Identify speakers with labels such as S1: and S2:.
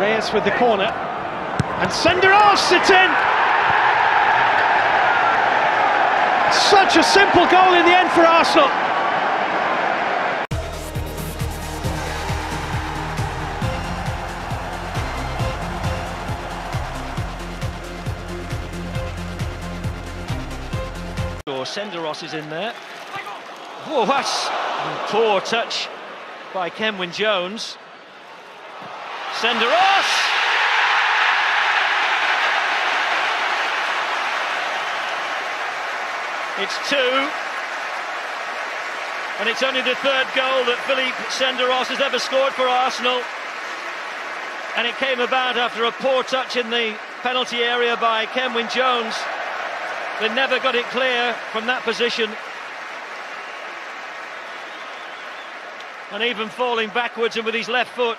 S1: Reyes with the corner. And Senderos, it's in! Such a simple goal in the end for Arsenal.
S2: Senderos is in there. Oh, that's a poor touch by Kenwyne Jones. Senderos! It's two. And it's only the third goal that Philippe Senderos has ever scored for Arsenal. And it came about after a poor touch in the penalty area by Kenwyne Jones. They never got it clear from that position. And even falling backwards and with his left foot.